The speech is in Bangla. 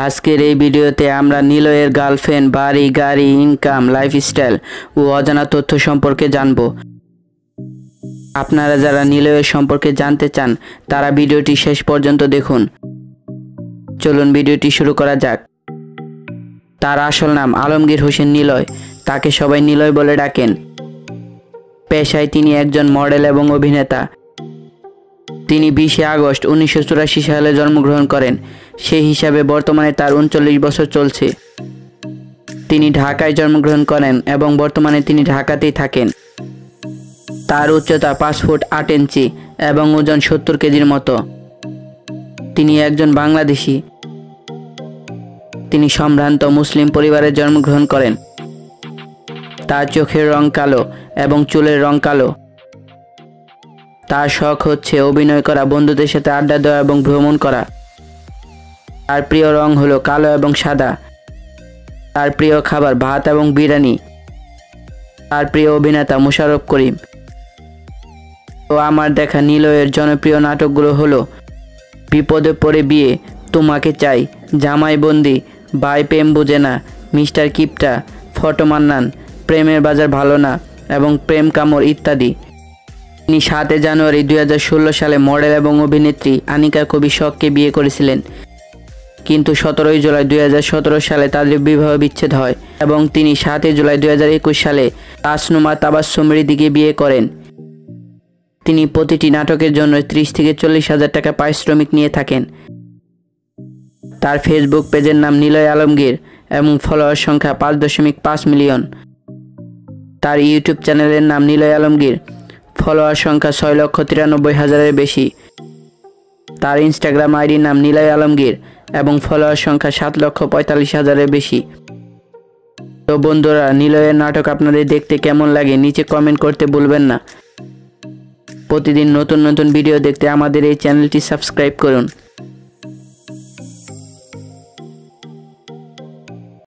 আজকের এই ভিডিওতে আমরা নিলয়ের গার্লফ্রেন্ড, বাড়ি, গাড়ি ইনকাম লাইফস্টাইল ও অজানা তথ্য সম্পর্কে জানব। আপনারা যারা নিলয়ের সম্পর্কে জানতে চান, তারা ভিডিওটি শেষ পর্যন্ত দেখুন। চলুন ভিডিওটি শুরু করা যাক। তার আসল নাম আলমগীর হোসেন নিলয়। তাকে সবাই নিলয় বলে ডাকেন। পেশায় তিনি একজন মডেল এবং অভিনেতা। তিনি বিশে আগস্ট উনিশশো চুরাশি সালে জন্মগ্রহণ করেন। সেই হিসাবে বর্তমানে তার উনচল্লিশ বছর চলছে। তিনি ঢাকায় জন্মগ্রহণ করেন এবং বর্তমানে তিনি ঢাকাতেই থাকেন। তার উচ্চতা পাঁচ ফুট আট ইঞ্চি এবং ওজন সত্তর কেজির মতো। তিনি একজন বাংলাদেশি। তিনি সম্ভ্রান্ত মুসলিম পরিবারে জন্মগ্রহণ করেন। তার চোখের রং কালো এবং চুলের রং কালো। তার শখ হচ্ছে অভিনয় করা, বন্ধুদের সাথে আড্ডা দেওয়া এবং ভ্রমণ করা। তার প্রিয় রং হলো কালো এবং সাদা। তার প্রিয় খাবার ভাত এবং বিরিয়ানি। তার প্রিয় অভিনেতা মুশারফ করিম। তো আমার দেখা নিলয়ের জনপ্রিয় নাটকগুলো হলো, বিপদে পড়ে বিয়ে, তোমাকে চাই, জামাই বন্দি বাই প্রেম বোঝে না, মিস্টার কিপটা, ফটো মান্নান, প্রেমের বাজার ভালো না, এবং প্রেম কামড় ইত্যাদি। তিনি সাতে জানুয়ারি দুই হাজার ষোলো সালে মডেল এবং অভিনেত্রী আনিকা কবি শখকে বিয়ে করেছিলেন। কিন্তু সতেরোই জুলাই দুই হাজার সতেরো সালে তাদের বিবাহ বিচ্ছেদ হয় এবং তিনি সাতই জুলাই দুই হাজার একুশ সালে তাসনুমা তাবাসুম দিকে বিয়ে করেন। তিনি প্রতিটি নাটকের জন্য ত্রিশ থেকে চল্লিশ হাজার টাকা পারিশ্রমিক নিয়ে থাকেন। তার ফেসবুক পেজের নাম নিলয় আলমগীর এবং ফলোয়ার সংখ্যা পাঁচ দশমিক পাঁচ মিলিয়ন। তার ইউটিউব চ্যানেলের নাম নিলয় আলমগীর। ফলোয়ার সংখ্যা ছয় লক্ষ তিরানব্বই হাজারের বেশি। তার ইনস্টাগ্রাম আইডির নাম নীলাই আলমগীর এবং ফলোয়ার সংখ্যা সাত লক্ষ পঁয়তাল্লিশ হাজারের বেশি। তো বন্ধুরা, নিলয়ের নাটক আপনাদের দেখতে কেমন লাগে নিচে কমেন্ট করতে ভুলবেন না। প্রতিদিন নতুন নতুন ভিডিও দেখতে আমাদের এই চ্যানেলটি সাবস্ক্রাইব করুন।